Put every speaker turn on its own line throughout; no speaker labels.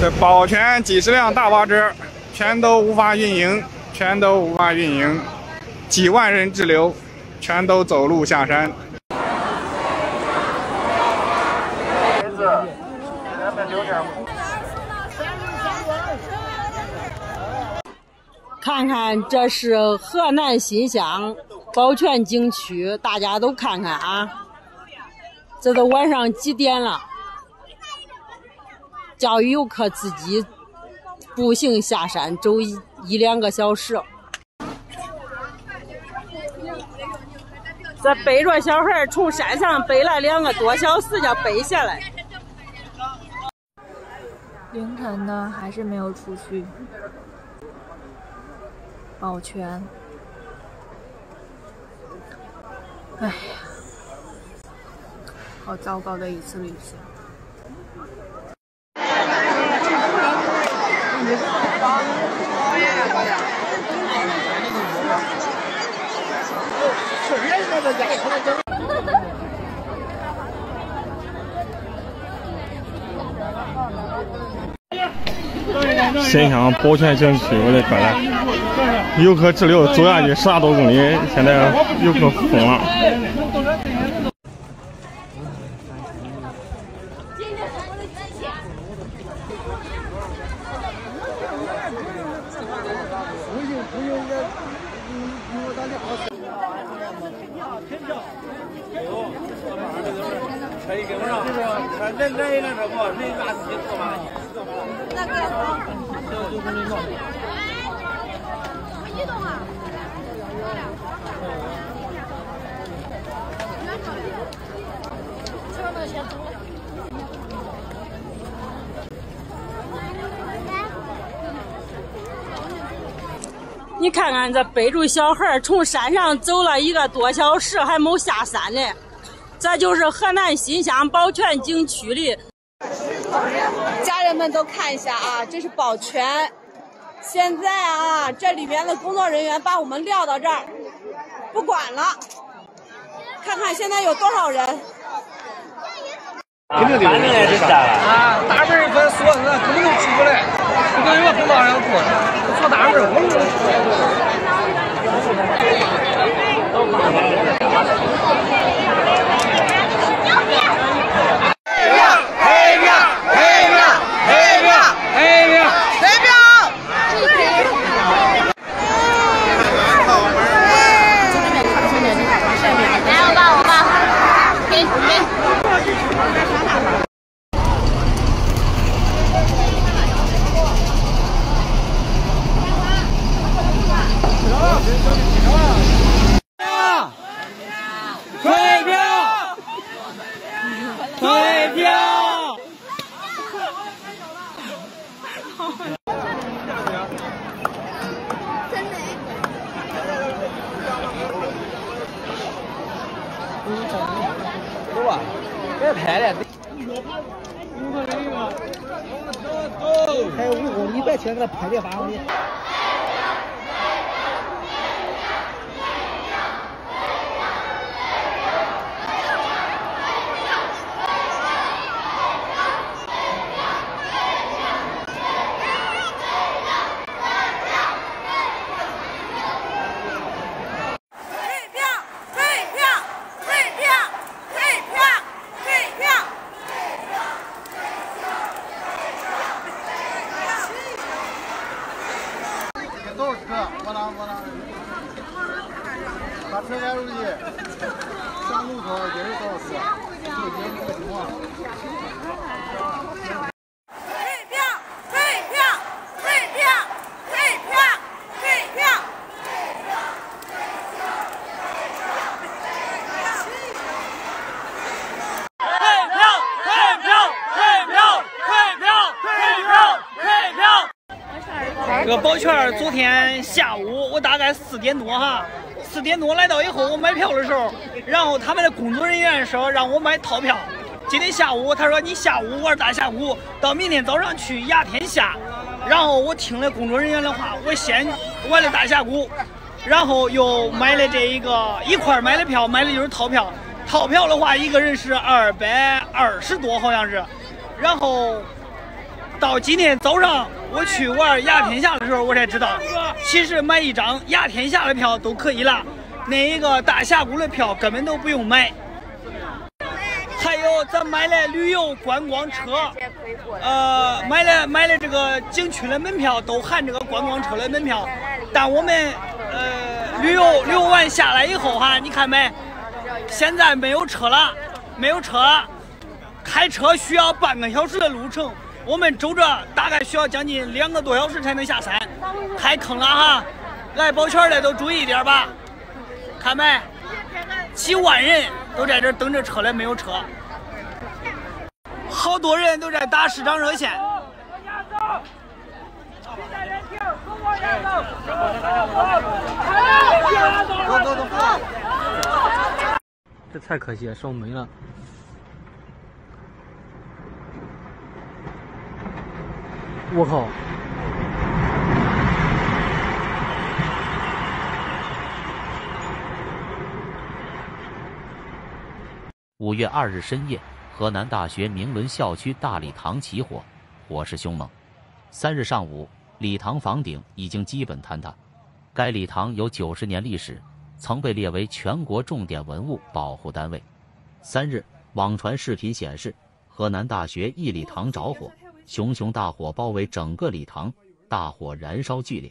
这保全几十辆大巴车，全都无法运营，全都无法运营，几万人滞留，全都走路下山。
看看，这是河南新乡宝泉景区，大家都看看啊！这都晚上几点了？教育游客自己步行下山，走一一两个小时。这背着小孩从山上背了两个多小时，叫背下来。
凌晨呢，还是没有出去。保全，哎呀，好糟糕的一次旅行。
新疆宝泉景区，我的天哪！游客滞留，走下去十多多公里，现在游客疯了。
来来来一辆车不？人拿自己坐吗？那个，就就跟你弄。移动啊！
你看看这背着小孩从山上走了一个多小时，还没下山呢。这就是河南新乡保全景区里。
家人们都看一下啊，这是保全。现在啊，这里面的工作人员把我们撂到这儿，不管了。看看现在有多少人。
肯定的，肯定也是下了啊！大门一关锁，那根本就出不来，不管有多少人过，锁大门。走块钱给他拍点八
万。把车压出去，上路口也是多少次？就根这个情况。
退票！退票！退票！退票！退票！
退票！退票！退票！退票！退票！退票！这个宝泉昨天下午。大概四点多哈，四点多来到以后，我买票的时候，然后他们的工作人员说让我买套票。今天下午他说你下午玩大峡谷，到明天早上去牙天下。然后我听了工作人员的话，我先玩了大峡谷，然后又买了这一个一块买的票，买的就是套票。套票的话，一个人是二百二十多，好像是。然后到今天早上我去玩亚天下的时候，我才知道，其实买一张亚天下的票都可以了，那一个大峡谷的票根本都不用买。还有咱买了旅游观光车，呃，买了买了这个景区的门票都含这个观光车的门票，但我们呃旅游旅游完下来以后哈，你看没？现在没有车了，没有车，开车需要半个小时的路程，我们走着大概需要将近两个多小时才能下山，太坑了哈！来保全的都注意一点吧，看没？几万人都在这等着车了，没有车，好多人都在打市长热线。
走走走！这太可惜了，烧没了。我靠！
五月二日深夜，河南大学明伦校区大礼堂起火，火势凶猛。三日上午，礼堂房顶已经基本坍塌。该礼堂有九十年历史，曾被列为全国重点文物保护单位。三日，网传视频显示，河南大学一礼堂着火，熊熊大火包围整个礼堂，大火燃烧剧烈。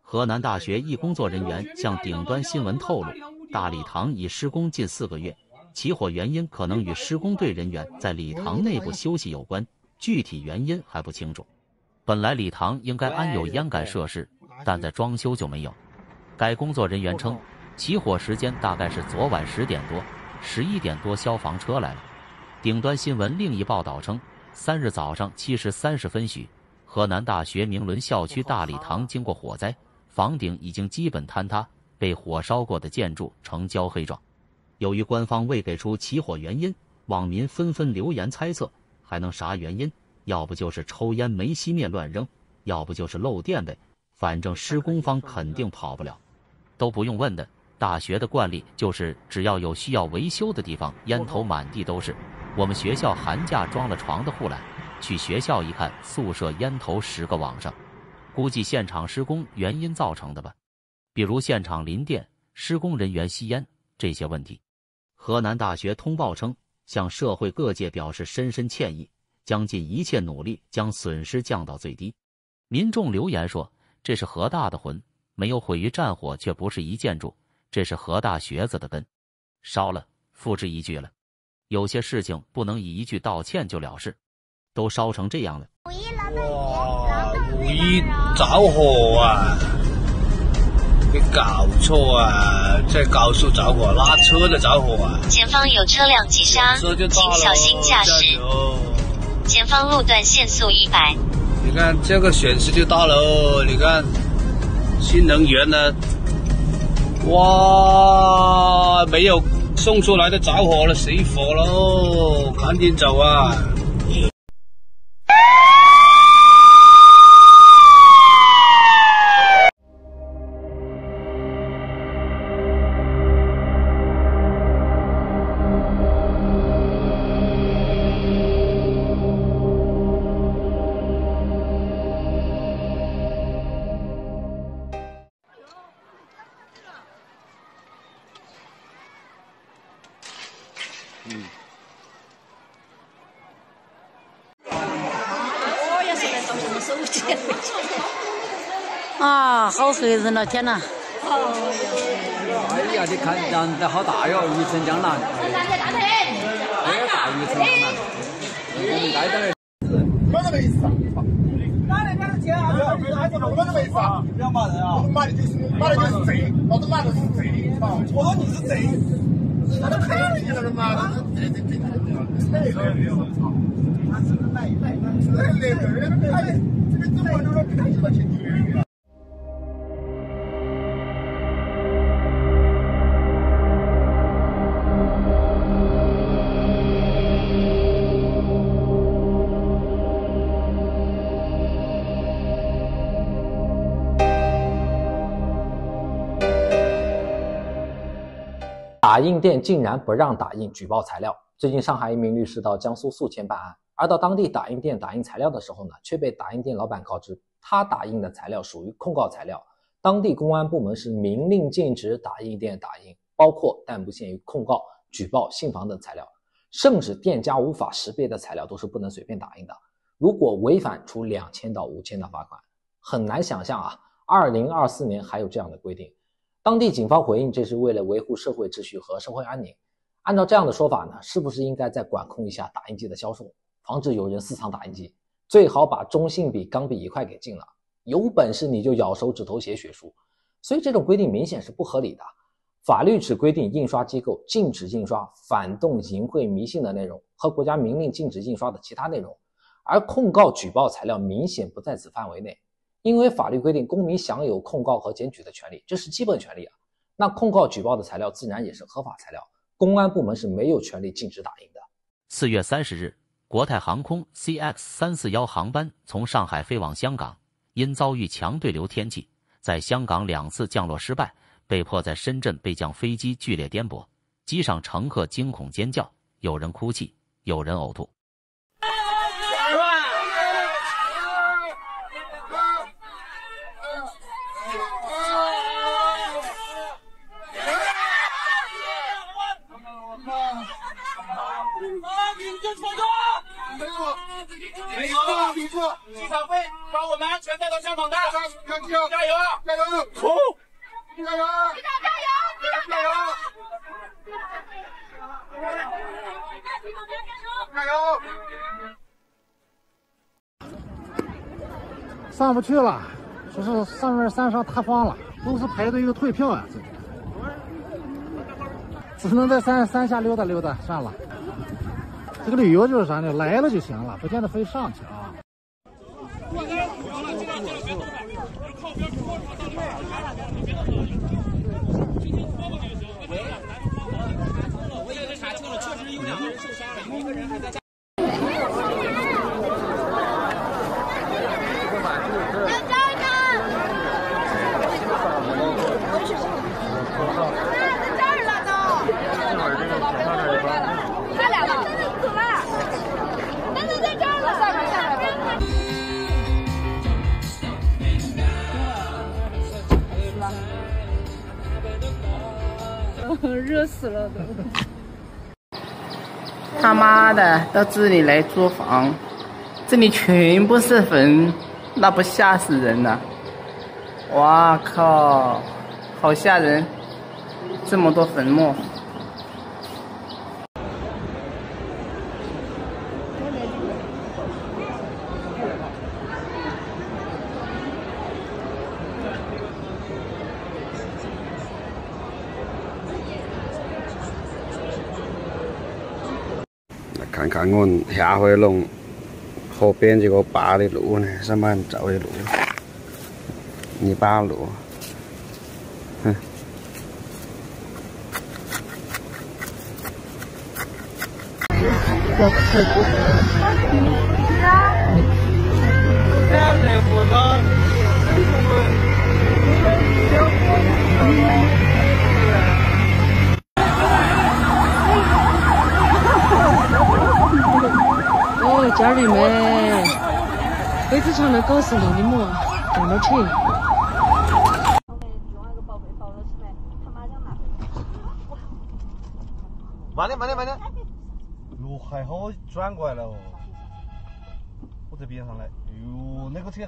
河南大学一工作人员向顶端新闻透露，大礼堂已施工近四个月。起火原因可能与施工队人员在礼堂内部休息有关，具体原因还不清楚。本来礼堂应该安有烟感设施，但在装修就没有。该工作人员称，起火时间大概是昨晚十点多，十一点多消防车来了。顶端新闻另一报道称，三日早上七时三十分许，河南大学明伦校区大礼堂经过火灾，房顶已经基本坍塌，被火烧过的建筑呈焦黑状。由于官方未给出起火原因，网民纷纷留言猜测，还能啥原因？要不就是抽烟没熄灭乱扔，要不就是漏电呗。反正施工方肯定跑不了，都不用问的。大学的惯例就是，只要有需要维修的地方，烟头满地都是。我们学校寒假装了床的护栏，去学校一看，宿舍烟头十个往上，估计现场施工原因造成的吧。比如现场临电，施工人员吸烟这些问题。河南大学通报称，向社会各界表示深深歉意，将尽一切努力将损失降到最低。民众留言说：“这是河大的魂，没有毁于战火，却不是一建筑，这是河大学子的根，烧了，付之一炬了。有些事情不能以一句道歉就了事，都烧成这样了。”
哇，五一着火啊！没搞错啊！在高速着火，拉车的着火啊！
前方有车辆急刹，请小心驾驶。前方路段限速一百。
你看这个损失就大了，你看新能源呢，哇，没有送出来的着火了，熄火喽，赶紧走
啊！好黑人了，天哪！
哎呀，你看人的好大哟，一城江南。这个大一城江南。嗯，带点儿。买都没事啊。买的买的钱啊，买的买的没事啊。不要骂人啊！买的就是买的就是贼，老子买的是贼啊！我说你是贼，那都太低了嘛！这这这这，太黑了！我操！他这个卖卖卖，太累了，人家开这个中国都是开一块钱
打印店竟然不让打印举报材料。最近，上海一名律师到江苏宿迁办案，
而到当地打印店打印材料的时候呢，却被打印店老板告知，他打印的材料属于控告材料，当地公安部门是明令禁止打印店打印，包括但不限于控告、举报、信访等材料，甚至店家无法识别的材料都是不能随便打印的，如果违反，处两千到五千的罚款。很难想象啊，二零二四年还有这样的规定。当地警方回应，这是为了维护社会秩序和社会安宁。按照这样的说法呢，是不是应该再管控一下打印机的销售？防止有人私藏打印机，最好把中性笔、钢笔一块给禁了。有本事你就咬手指头写血书。所以这种规定明显是不合理的。法律只规定印刷机构禁止印刷反动、淫秽、迷信的内容和国家明令禁止印刷的其他内容，而控告、举报材料明显不在此范围内。因为法律规定，公民享有控告和检举的权利，这是基本权利啊。那控告、举报的材料自然也是合法材料，公安部门是没有权利禁止打印的。
四月三十日。国泰航空 CX 三四幺航班从上海飞往香港，因遭遇强对流天气，在香港两次降落失败，被迫在深圳备降飞机剧烈颠簸，机上乘客惊恐尖叫，有人哭泣，有人呕吐。
没错，没错，机场会把我们安全带到香港的，加油，加油，加油，冲！加油，机长加油，机长加油，加油！
上不去了，说是上面山上塌方了，都是排队又退票啊，这只能在山山下溜达溜达，算了。这个旅游就是啥呢？来了就行了，不见得非上去了。
他妈的，到这里来租房，这里全部是坟，那不吓死人了？哇靠，好吓人！这么多坟墓。
看看我下回龙河边这个扒的路呢，什么走的路？泥巴路，哼。要吃。
家里面飞机场的狗是那的么？这么轻？
慢点，慢点，慢点！哟，还好转过来了哦。我在边上来。哟，那个车。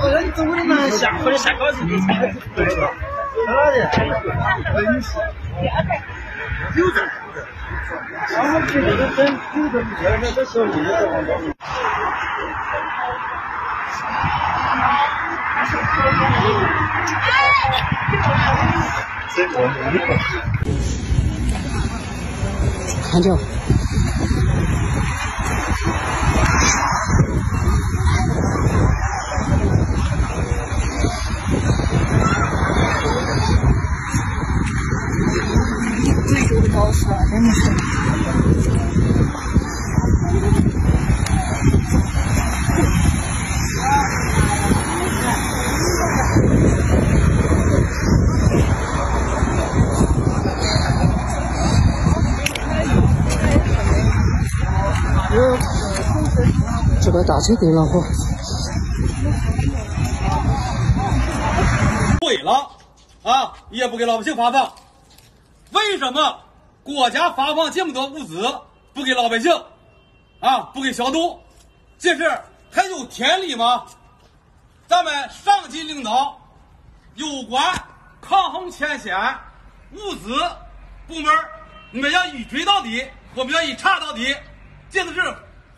哦，你走的嘛，下或者下高速的才对。在哪里？有证。他们去那个等有证，现在这时候你就在往东。
看着。这把大车给老婆。
毁了啊，也不给老百姓发放。为什么国家发放这么多物资不给老百姓啊？不给小杜，这是还有天理吗？咱们上级领导有关抗洪前线物资部门，我们要一追到底，我们要一查到底，这都是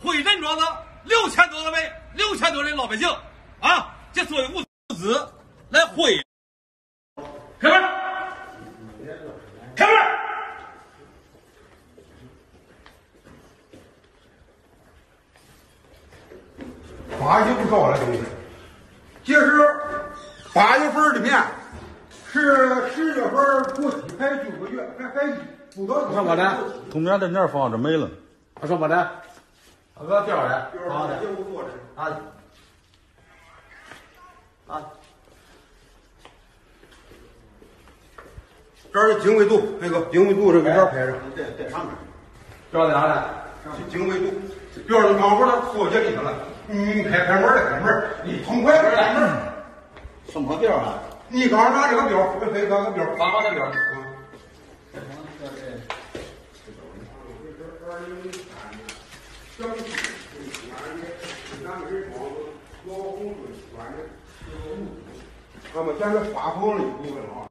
毁人庄子六千多的位，六千多人老百姓啊，这所有物资来毁。开门！开门！
八就不高了，兄弟。这是八月份的面，是十月份过期才九个月，还还不到。
我说我的，通面在那儿放着没了。我说我的，我给调的，好的，啊啊。
这儿经纬度，那个经纬度是给这儿拍着，
在在上面。
标在哪呢？经纬度，标上刚好它缩进里头了。你开开门来，开门，你痛快点开门。
什么表啊？
你刚刚拿这个表，我给拿个表，
发放的标。
那么现在发放了一部分啊。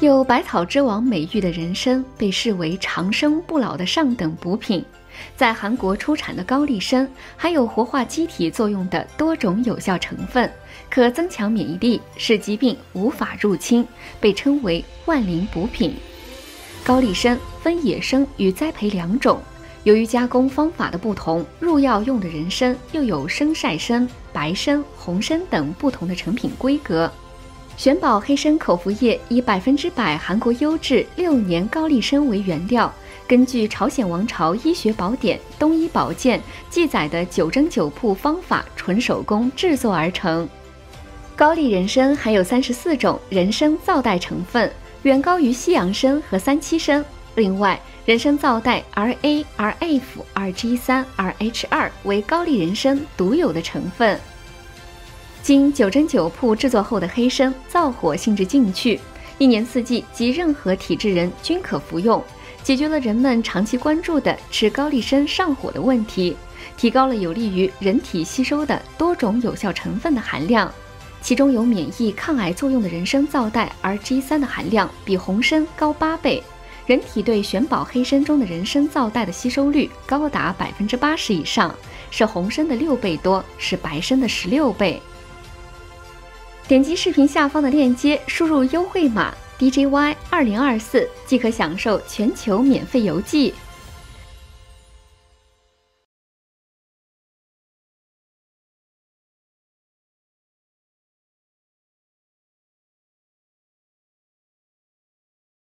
有“百草之王”美誉的人参被视为长生不老的上等补品，在韩国出产的高丽参含有活化机体作用的多种有效成分，可增强免疫力，使疾病无法入侵，被称为万灵补品。高丽参分野生与栽培两种，由于加工方法的不同，入药用的人参又有生晒参、白参、红参等不同的成品规格。玄宝黑参口服液以百分之百韩国优质六年高丽参为原料，根据朝鲜王朝医学宝典《东医宝鉴》记载的九蒸九铺方法，纯手工制作而成。高丽人参含有三十四种人参皂苷成分，远高于西洋参和三七参。另外，人参皂苷 RA、RF、RG 三、RH 二为高丽人参独有的成分。经九蒸九铺制作后的黑参，燥火性质进去，一年四季及任何体质人均可服用，解决了人们长期关注的吃高丽参上火的问题，提高了有利于人体吸收的多种有效成分的含量。其中有免疫抗癌作用的人参皂苷 RG 三的含量比红参高八倍，人体对玄宝黑参中的人参皂苷的吸收率高达百分之八十以上，是红参的六倍多，是白参的十六倍。点击视频下方的链接，输入优惠码 DJY 二零二四，即可享受全球免费邮寄。